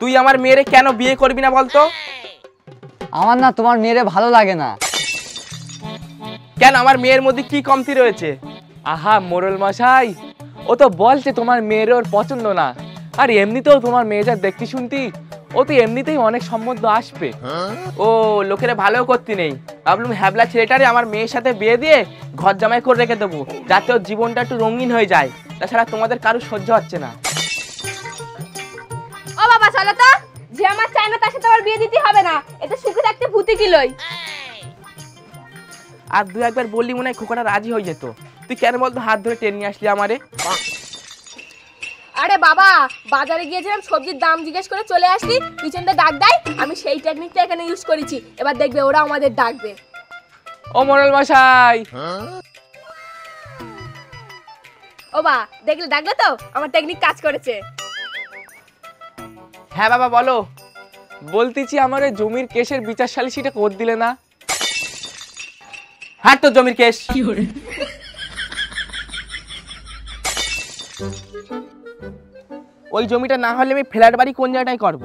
তুই আমার মেয়েরে কেন বিয়ে করবি না বলতো? আমার না তোমার মেয়েরে ভালো লাগে না। কেন? আমার মেয়ের মধ্যে কি কমতি রয়েছে? আহা মোরল মশাই ও তো বলছে তোমার মেয়ের ওর পছন্দ না। আর এমনিতেও তোমার মেয়ে যা দেখতে শুনতি ও তো এমনিতেই অনেক সম্বন্ধ আসবে। ও লোকেরা ভালো করতে নেই। ভাবলুম হ্যাবলা ছেলেটারে আমার মেয়ের সাথে বিয়ে দিয়ে ঘর জামাই করে রেখে দেবো যাতে ওর জীবনটা একটু রঙিন হয়ে যায়। তাছাড়া তোমাদের কারও সহ্য হচ্ছে না। চলো তো। যে আমার চাই না তার সাথে আমার বিয়ে দিতে হবে না। এটা সুখে থাকতে ভূতি কিলোই আর দু একবার বললি মনে হয় খোকাটা রাজি হয়ে যেত। তুই কেন বলতো হাত ধরে টেনে নিয়ে আসলি আমারে? আরে বাবা বাজারে গিয়েছিলাম সবজির দাম জিজ্ঞেস করে চলে আসলি। পিছনটা ডাক দেয় আমি সেই টেকনিকটা এখানে ইউজ করেছি। এবার দেখবে ওরা আমাদের ডাকবে। ও মোরল মশাই! ও বা দেখলে ডাকলে তো? আমার টেকনিক কাজ করেছে। হ্যাঁ বাবা বলো। বলতেছি আমার ওই জমির কেসের বিচার সালিসিটা কর দিলে না। হাট তোর জমির কেস ওই জমিটা না হলে আমি ফ্ল্যাট বাড়ি কোন জায়গাটায় করব?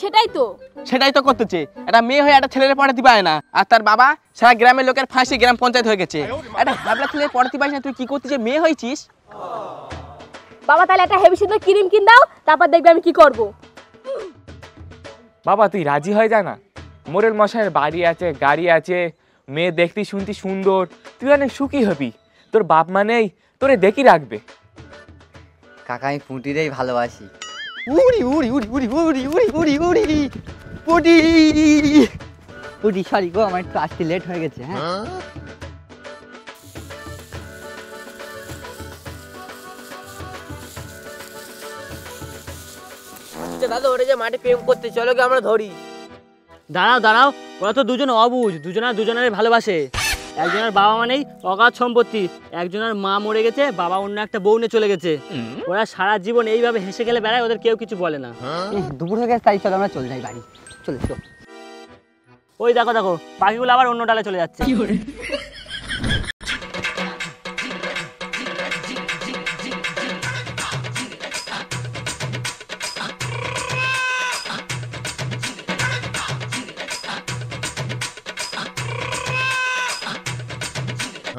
সেটাই তো। সেটাই তো করতেছে একটা মেয়ে হয়ে একটা ছেলের পড়াতে পারে না। আর তার বাবা সারা গ্রামের লোকের ফাঁসি গ্রাম পঞ্চায়েত হয়ে গেছে। একটা হাবলা ছেলে পড়াতে পারিস না তুই কি করতেছিস মেয়ে হয়েছিস? বাবা তাহলে একটা হেভি সুন্দর ক্রিম কিন দাও তারপর দেখবে আমি কি করব। বাবা তুই রাজি হয়ে যা না? মোরেল মশাইয়ের বাড়ি আছে গাড়ি আছে মেয়ে দেখতে শুনতে সুন্দর। তুই অনেক সুখী হবি। তোর বাপ মানেই তোরে দেখি রাখবে। কাকা আমি পুঁটিরেই ভালোবাসি। উড়ি উড়ি উড়ি উড়ি উড়ি উড়ি উড়ি উড়ি। পুটি পুটি সরি গো আমার একটু আসতে লেট হয়ে গেছে হ্যাঁ? দাদা ওরে যে মাঠে প্রেম করতে চলো আমরা ধরি। দাঁড়াও দাঁড়াও ওরা তো দুজন অবুঝ দুজনা দুজনের ভালোবাসে। একজনের বাবা মানেই অগাধ সম্পত্তি। একজনের মা মরে গেছে বাবা অন্য একটা বউ নিয়ে চলে গেছে। ওরা সারা জীবন এইভাবে হেসে গেলে বেড়ায় ওদের কেউ কিছু বলে না। দুপুর হয়ে গেছে তাই চলো আমরা চলে যাই বাড়ি। চলে চলো ওই দেখো দেখো পাখিগুলো আবার অন্য ডালে চলে যাচ্ছে।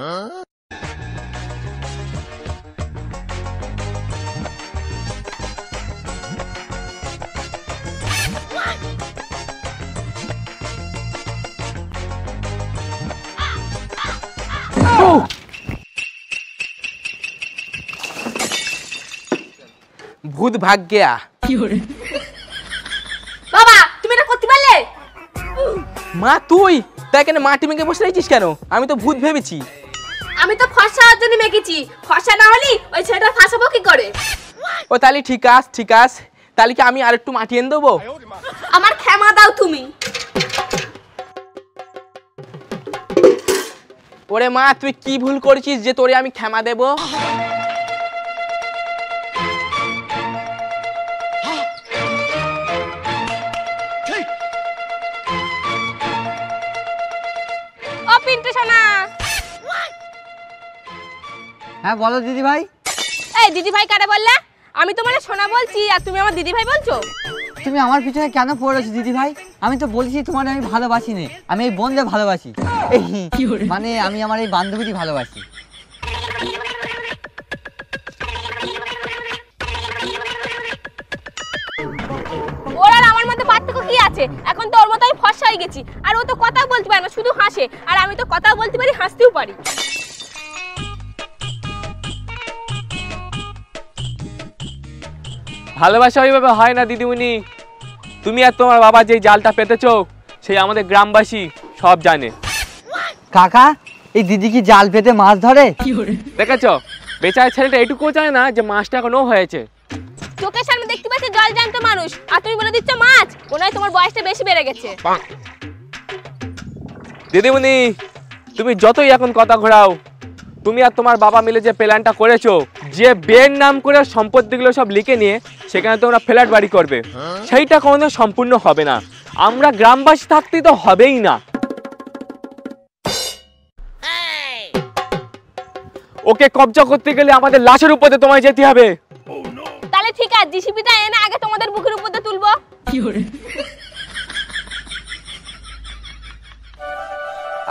ভূত ভাগ গেয়া বাবা তুমি এটা করতে পারলে? মা তুই? তাই কেন মাটি মেঘে বসে রয়েছিস কেন? আমি তো ভূত ভেবেছি। আমি তো হওয়ার জন্য মেখেছি। ফর্সা না হলে ওই ছেলেটা ফাঁসাবো কি করে? ও তাহলে ঠিক আস ঠিক আছে তাহলে কি আমি আর একটু মাটি এনে দেবো? আমার ক্ষমা দাও তুমি। ওরে মা তুই কি ভুল করছিস যে তোরে আমি ক্ষমা দেবো? হ্যাঁ বলো দিদি ভাই এই দিদি ভাই কারে বললে? আমি তোমার সোনা বলছি আর তুমি আমার দিদি ভাই বলছো? তুমি আমার পিছনে কেন পড়েছো দিদি ভাই আমি তো বলছি তোমার আমি ভালোবাসি নে আমি এই বোনদের ভালোবাসি। মানে আমি আমার এই বান্ধবীটি ভালোবাসি। ওর আর আমার মধ্যে পার্থক্য কি আছে? এখন তো ওর মতো আমি ফর্সা হয়ে গেছি আর ও তো কথা বলতে পারে না শুধু হাসে। আর আমি তো কথা বলতে পারি হাসতেও পারি। ভালোবাসা ওইভাবে হয় না দিদিমণি। তুমি আর তোমার বাবা যেই জালটা পেতেছো সেই আমাদের গ্রামবাসী সব জানে। কাকা এই দিদি কি জাল পেতে মাছ ধরে? দেখেছ? বেচার ছেলেটা এটুকুও জানে না যে মাছটা এখনও হয়েছে। চোখের সামনে দেখতে পাচ্ছি জল জ্যান্ত মানুষ আর তুমি বলে দিচ্ছ মাছ? মনে তোমার বয়সটা বেশি বেড়ে গেছে। দিদিমণি তুমি যতই এখন কথা ঘোরাও তুমি আর তোমার বাবা মিলে যে প্ল্যানটা করেছ যে বের নাম করে সম্পত্তিগুলো সব লিখে নিয়ে সেখানে তোমরা ফ্ল্যাট বাড়ি করবে। সেইটা কোনো সম্পূর্ণ হবে না। আমরা গ্রামবাসী থাকতে তো হবেই না। ওকে কবজা করতে গেলে আমাদের লাশের উপরে তোমায় যেতে হবে। তাহলে ঠিক আছে জিসিপিটা এনে আগে তোমাদের বুকের উপর তুলবো।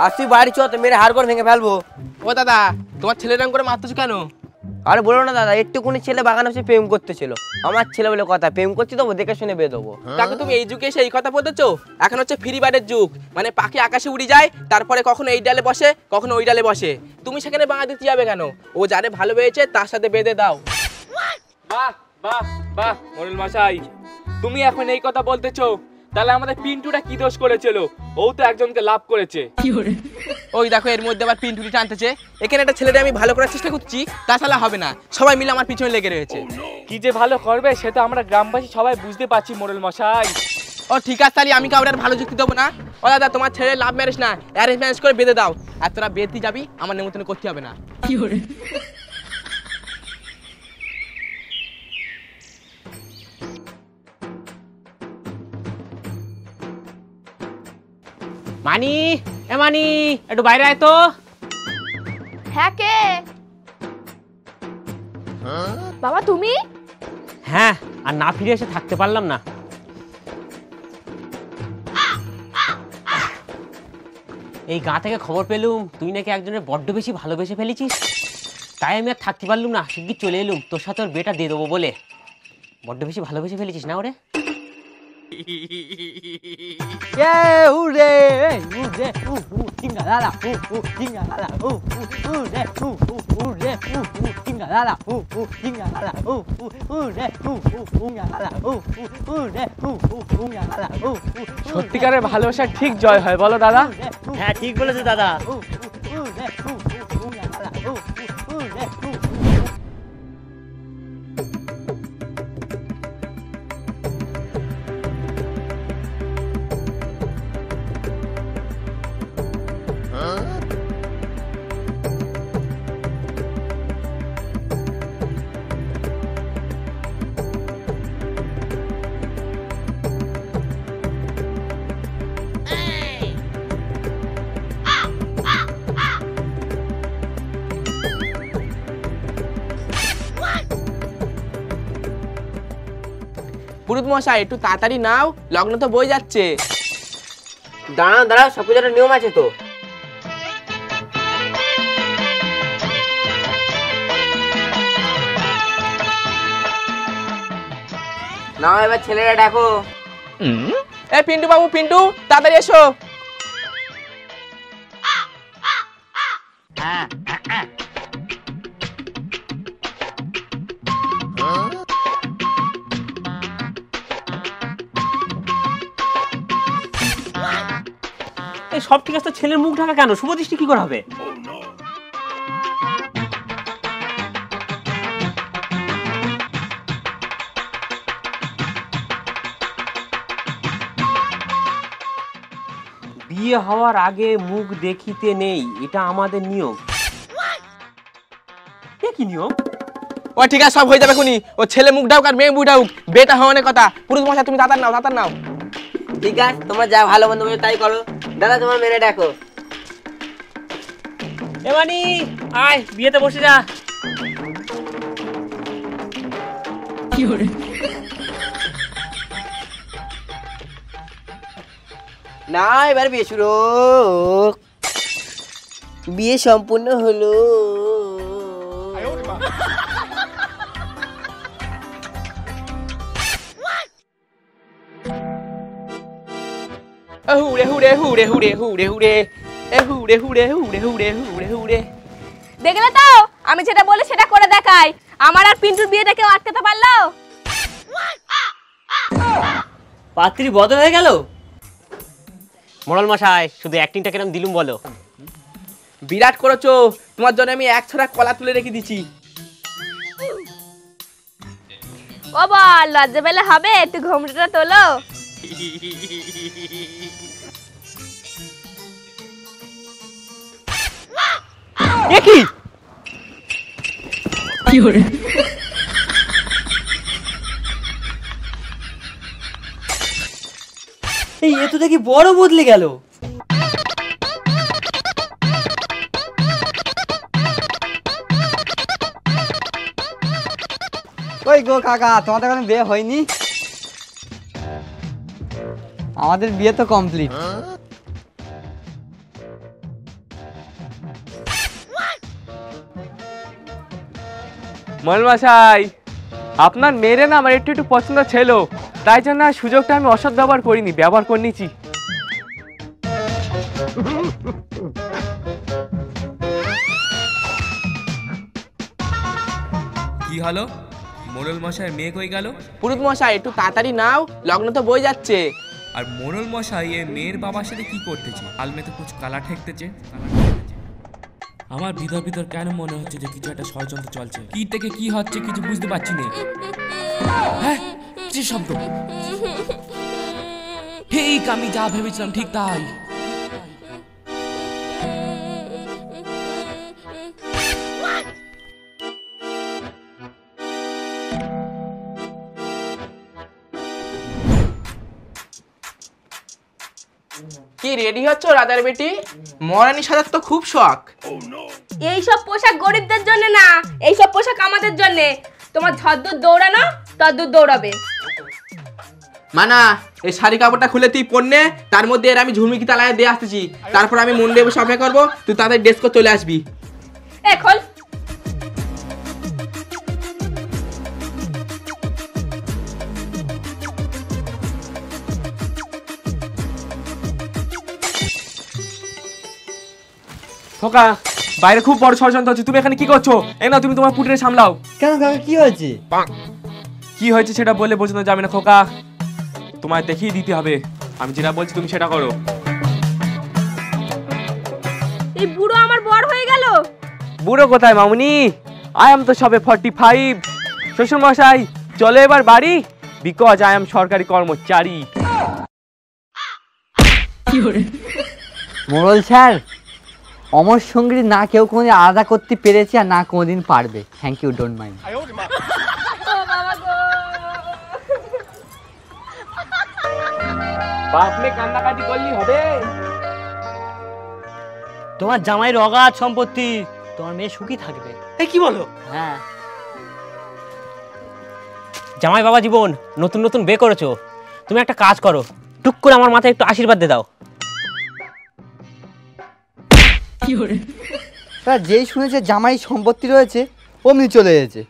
আর তুই বাড়ি চ তো মেরে হাড় করে ভেঙে ফেলব। ও দাদা তোমার ছেলেরাম করে মারতেছো কেন? আরে বলো না দাদা একটুকুনি ছেলে বাগানে বসে প্রেম করতেছিল। আমার ছেলে বলে কথা প্রেম করছি তো দেখে শুনে বেয়ে দেবো তাকে তুমি এই যুগে এসে এই কথা বলতেছো? এখন হচ্ছে ফ্রি বার্ডের যুগ। মানে পাখি আকাশে উড়ে যায় তারপরে কখনো এই ডালে বসে কখনো ওই ডালে বসে। তুমি সেখানে বাঁধা দিতে যাবে কেন? ও যারে ভালো পেয়েছে তার সাথে বেঁধে দাও। বাহ বাহ বাহ মোরল মশাই। তুমি এখন এই কথা বলতেছো তাহলে আমাদের পিন্টুটা কি দোষ করেছিল? ও তো একজনকে লাভ করেছে। ওই দেখো এর মধ্যে আবার পিন টুটি টানতেছে। এখানে একটা ছেলেটা আমি ভালো করার চেষ্টা করছি তাছাড়া হবে না। সবাই মিলে আমার পিছনে লেগে রয়েছে। কি যে ভালো করবে সেটা আমরা গ্রামবাসী সবাই বুঝতে পারছি মোরল মশাই। ও ঠিক আছে তাহলে আমি কাউরে আর ভালো যুক্তি দেবো না। ও দাদা তোমার ছেলে লাভ ম্যারেজ না অ্যারেঞ্জ ম্যারেজ করে বেঁধে দাও। আর তোরা বেঁধতে যাবি আমার নেমন্তন্ন করতে হবে না। মানি এ মানি একটু বাইরে আয় তো। হ্যাঁ কে? বাবা তুমি? হ্যাঁ আর না ফিরে এসে থাকতে পারলাম না। এই গা থেকে খবর পেলুম তুই নাকি একজনের বড্ড বেশি ভালোবেসে ফেলেছিস? তাই আমি আর থাকতে পারলুম না শিগগির চলে এলুম তোর সাথে ওর বেটা দিয়ে দেবো বলে। বড্ড বেশি ভালোবেসে ফেলেছিস না ওরে? উড়ে উড়ে উ উ টিঙ্গালালা উ উ টিঙ্গালালা উ উ উড়ে উ উ উড়ে উ উ টিঙ্গালালা উ উ টিঙ্গালালা উ উ উড়ে উ উ টিঙ্গালালা উ উ উড়ে উ উ টিঙ্গালালা উ উ সত্যিকারের ভালোবাসা ঠিক জয় হয় বলো দাদা হ্যাঁ ঠিক বলেছ দাদা পুরুত মশাই একটু তাড়াতাড়ি নাও লগ্ন তো বই যাচ্ছে। দাঁড়াও দাঁড়াও সব কিছু নিয়ম আছে তো। না এবার ছেলেরা দেখো। এ পিন্টু বাবু পিন্টু তাড়াতাড়ি এসো। সব ঠিক আছে ছেলের মুখ ঢাকা কেন? শুভ দৃষ্টি কি করে হবে? বিয়ে হওয়ার আগে মুখ দেখিতে নেই এটা আমাদের নিয়ম। এ কি নিয়ম? ও ঠিক আছে সব হয়ে যাবে খুনি। ও ছেলে মুখ ডাউক আর মেয়ে মুখ ডাউক বেটা হওয়ার কথা। পুরুত মশাই তুমি তাড়াতাড়ি নাও তাড়াতাড়ি নাও। ঠিক আছে তোমার যা ভালো বন্ধু তাই করো। দাদা তোমার মেরে ডাকো। এমানি আয় বিয়েতে বসে যা। না এবার বিয়ে শুরু বিয়ে সম্পূর্ণ হলো। হুড়ে হুড়ে হুড়ে হুড়ে। হুড়ে এ হুড়ে হুড়ে হুড়ে হুড়ে হুড়ে হুড়ে। দেখলে তো? আমি যেটা বলি সেটা করে দেখাই। আমার আর পিন্টুর বিয়েটা কেউ আটকাতে পারল? পাত্রী বদল হয়ে গেল? মোড়ল মশাই শুধু অ্যাক্টিংটা কিরম দিলুম বলো। বিরাট করেছ। তোমার জন্য আমি এক ছড়া কলা তুলে রেখে দিছি ও বল লজ্জা পেলে হবে একটু ঘুমটা তোলো। এ কি? এই এ তো দেখি বড় বদলে গেল। ওই গো কাকা তোমাদের এখন বিয়ে হয়নি? আমাদের বিয়ে তো কমপ্লিট মল মশাই আপনার মেয়েরে না আমার একটু একটু পছন্দ ছিল তাই জন্য আর সুযোগটা আমি অসৎ ব্যবহার করিনি ব্যবহার করে নিয়েছি। কি হলো? মোড়ল মশাই মেয়ে কই গেল? পুরুত মশাই একটু তাড়াতাড়ি নাও লগ্ন তো বই যাচ্ছে। আর মোড়ল মশাই এ মেয়ের বাবার সাথে কি করতেছে? আলমে তো কিছু কালা ঠেকতেছে। আমার ভিতর ভিতর কেন মনে হচ্ছে যে কিছু একটা ষড়যন্ত্র চলছে? কি থেকে কি হচ্ছে কিছু বুঝতে পারছি না। হ্যাঁ কি শব্দ? ঠিক আমি যা ভেবেছিলাম ঠিক তাই। কি রেডি হচ্ছ রাজার বেটি? মরানি সাজার তো খুব শখ। এইসব পোশাক গরিবদের জন্য না এইসব পোশাক আমাদের জন্য। তোমার যদ্দূর দৌড়ানো তদ্দূর দৌড়াবে। মানা এই শাড়ি কাপড়টা খুলে তুই পড়নে তার মধ্যে এর আমি ঝুমকি তালায় দিয়ে আসতেছি। তারপর আমি মন্ডে বসে অপেক্ষা করব তুই তাদের ডেস্ক চলে আসবি। এখন খোকা বাইরে খুব বড় ষড়যন্ত্র হচ্ছে। তুমি এখানে কি করছ? এই না তুমি তোমার পুটিরে সামলাও। কেন কাকা কি হয়েছে? কি হয়েছে সেটা বলে বোঝানো যাবে না খোকা। তোমায় দেখিয়ে দিতে হবে। আমি যেটা বলছি তুমি সেটা করো। এই বুড়ো আমার বড় হয়ে গেল। বুড়ো কোথায় মামুনি? আই এম তো সবে ফর্টি ফাইভ শ্বশুর মশাই চলে এবার বাড়ি। বিকজ আই এম সরকারি কর্মচারী। মোড়ল স্যার অমর সঙ্গী না কেউ কোনোদিন আলাদা করতে পেরেছে আর না কোনোদিন পারবে। থ্যাংক ইউ ডোন্ট মাইন্ড কান্নাকাটি করলি হবে। তোমার জামাইয়ের অগাধ সম্পত্তি তোমার মেয়ে সুখী থাকবে। এই কি বলো? হ্যাঁ। জামাই বাবা জীবন নতুন নতুন বে করেছ। তুমি একটা কাজ করো টুক করে আমার মাথায় একটু আশীর্বাদ দিয়ে দাও। তা যেই শুনেছে জামাই সম্পত্তি রয়েছে অমনি চলে গেছে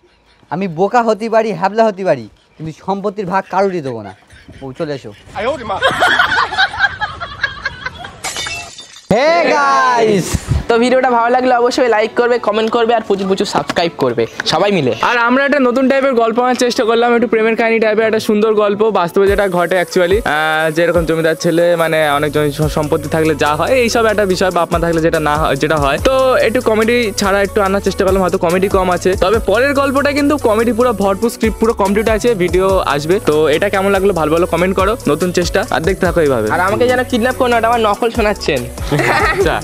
আমি বোকা হতে পারি হ্যাবলা হতে পারি কিন্তু সম্পত্তির ভাগ কারোরই দেবো না। ও চলে এসো। হে গাইস তো ভিডিওটা ভালো লাগলে অবশ্যই লাইক করবে কমেন্ট করবে আর প্রচুর প্রচুর সাবস্ক্রাইব করবে। সবাই মিলে। আর আমরা একটা নতুন টাইপের গল্প আনার চেষ্টা করলাম একটু প্রেমের কাহিনী টাইপের একটা সুন্দর গল্প বাস্তবে যেটা ঘটে অ্যাকচুয়ালি যেরকম জমিদার ছেলে মানে অনেকজন স- সম্পত্তি থাকলে যা হয় এইসব একটা বিষয় বাপ মা থাকলে যেটা না হয় যেটা হয়। তো একটু কমেডি ছাড়া একটু আনার চেষ্টা করলাম হয়তো কমেডি কম আছে। তবে পরের গল্পটা কিন্তু কমেডি পুরো ভরপুর স্ক্রিপ্ট পুরো কমপ্লিট আছে ভিডিও আসবে। তো এটা কেমন লাগল ভালো ভালো কমেন্ট করো নতুন চেষ্টা আর দেখতে থাকো এইভাবে। আর আমাকে যেন কিডন্যাপ করো না আমার নকল শোনাচ্ছেন। আচ্ছা।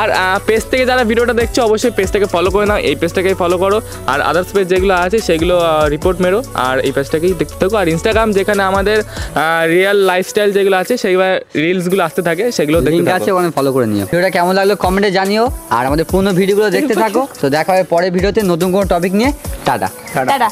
আর পেজ থেকে যারা ভিডিওটা দেখছ অবশ্যই পেজটাকে ফলো করে নাও। এই পেজটাকেই ফলো করো। আর আদার্স পেজ যেগুলো আছে সেগুলো রিপোর্ট মেরো। আর এই পেজটাকেই দেখতে থাকো। আর ইনস্টাগ্রাম যেখানে আমাদের রিয়েল লাইফস্টাইল যেগুলো আছে সেগুলো রিলসগুলো আসতে থাকে সেগুলো দেখতে আছে ওখানে ফলো করে নিও। ভিডিওটা কেমন লাগল কমেন্টে জানিও। আর আমাদের পুরনো ভিডিওগুলো দেখতে থাকো। তো দেখা হবে পরের ভিডিওতে নতুন কোনো টপিক নিয়ে। টাটা। টাটা।